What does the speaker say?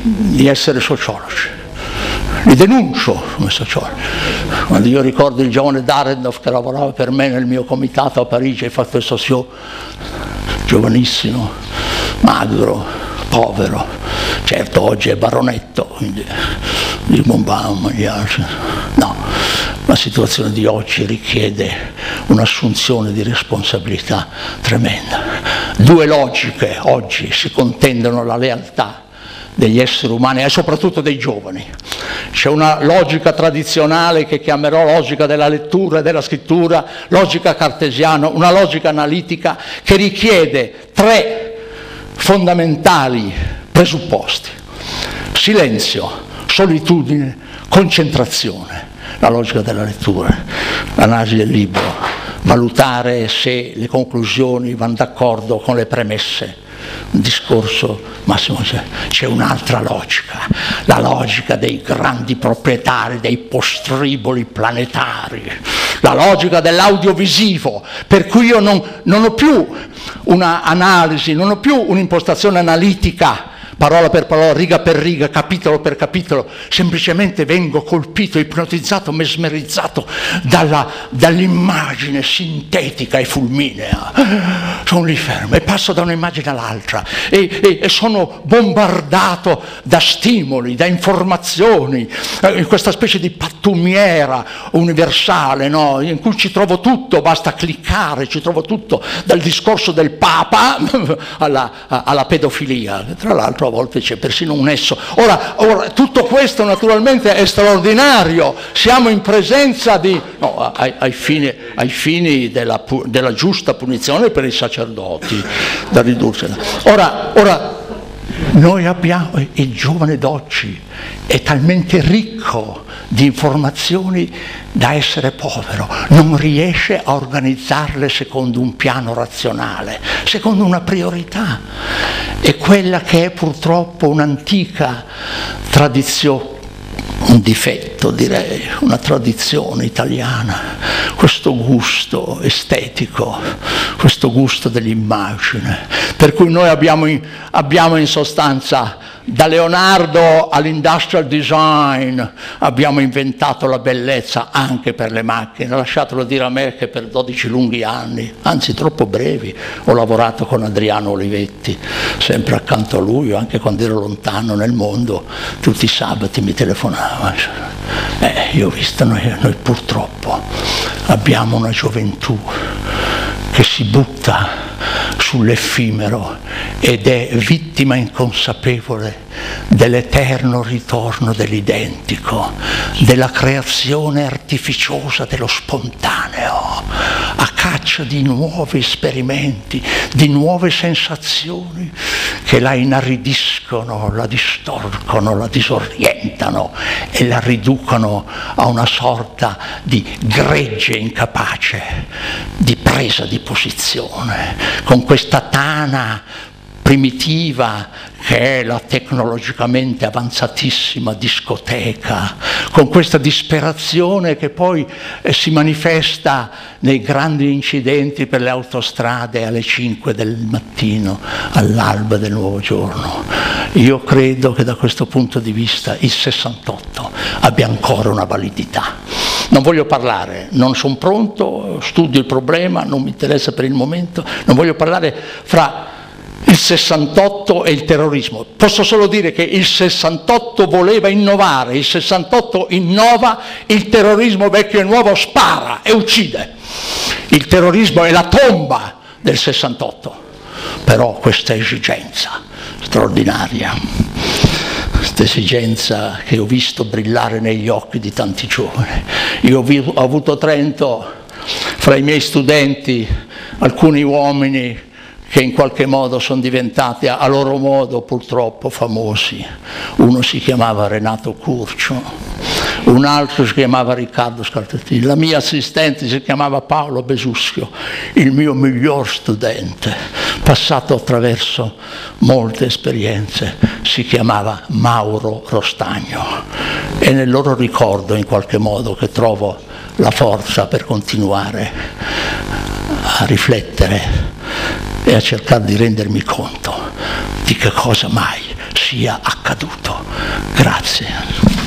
di essere sociologi. Li denuncio come sociologi. Quando io ricordo il giovane Darendorf che lavorava per me nel mio comitato a Parigi, hai fatto il socio, giovanissimo, magro, povero, certo oggi è baronetto, quindi di altri. No, la situazione di oggi richiede un'assunzione di responsabilità tremenda. Due logiche oggi si contendono la lealtà degli esseri umani e soprattutto dei giovani. C'è una logica tradizionale che chiamerò logica della lettura e della scrittura, logica cartesiana, una logica analitica che richiede tre fondamentali presupposti. Silenzio, solitudine, concentrazione la logica della lettura, l'analisi del libro, valutare se le conclusioni vanno d'accordo con le premesse. Discorso, Massimo, c'è un'altra logica, la logica dei grandi proprietari, dei postriboli planetari, la logica dell'audiovisivo, per cui io non, non ho più un'analisi, non ho più un'impostazione analitica parola per parola, riga per riga, capitolo per capitolo, semplicemente vengo colpito, ipnotizzato, mesmerizzato dalla, dall'immagine sintetica e fulminea. Sono lì fermo e passo da un'immagine all'altra e, e, e sono bombardato da stimoli, da informazioni, eh, in questa specie di pattumiera universale no? in cui ci trovo tutto, basta cliccare, ci trovo tutto, dal discorso del Papa alla, alla pedofilia. Tra l'altro volte c'è persino un esso. Ora, ora, tutto questo naturalmente è straordinario, siamo in presenza di, no, ai, ai, fini, ai fini della, della, giusta punizione per i sacerdoti, da ridursi. Ora, ora noi abbiamo, il giovane d'oggi è talmente ricco di informazioni da essere povero, non riesce a organizzarle secondo un piano razionale, secondo una priorità. È quella che è purtroppo un'antica tradizione un difetto direi, una tradizione italiana, questo gusto estetico, questo gusto dell'immagine, per cui noi abbiamo in, abbiamo in sostanza da Leonardo all'industrial design abbiamo inventato la bellezza anche per le macchine, lasciatelo dire a me che per 12 lunghi anni, anzi troppo brevi, ho lavorato con Adriano Olivetti, sempre accanto a lui, anche quando ero lontano nel mondo, tutti i sabati mi telefonava. Eh, io ho visto, noi, noi purtroppo abbiamo una gioventù che si butta sull'effimero ed è vittima inconsapevole dell'eterno ritorno dell'identico, della creazione artificiosa dello spontaneo, a caccia di nuovi esperimenti, di nuove sensazioni che la inaridiscono, la distorcono, la disorientano e la riducono a una sorta di gregge incapace di presa di posizione, con questa tana primitiva che è la tecnologicamente avanzatissima discoteca, con questa disperazione che poi eh, si manifesta nei grandi incidenti per le autostrade alle 5 del mattino, all'alba del nuovo giorno. Io credo che da questo punto di vista il 68 abbia ancora una validità. Non voglio parlare, non sono pronto, studio il problema, non mi interessa per il momento, non voglio parlare fra il 68 e il terrorismo. Posso solo dire che il 68 voleva innovare, il 68 innova, il terrorismo vecchio e nuovo spara e uccide. Il terrorismo è la tomba del 68, però questa esigenza straordinaria, questa esigenza che ho visto brillare negli occhi di tanti giovani. Io ho avuto Trento fra i miei studenti alcuni uomini che in qualche modo sono diventati a loro modo purtroppo famosi. Uno si chiamava Renato Curcio, un altro si chiamava Riccardo Scartettini, la mia assistente si chiamava Paolo Besuschio, il mio miglior studente, passato attraverso molte esperienze, si chiamava Mauro Rostagno. E nel loro ricordo in qualche modo che trovo la forza per continuare a riflettere e a cercare di rendermi conto di che cosa mai sia accaduto. Grazie.